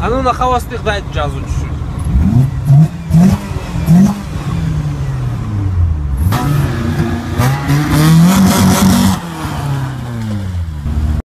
А ну на холостых дайте джазу чуть-чуть.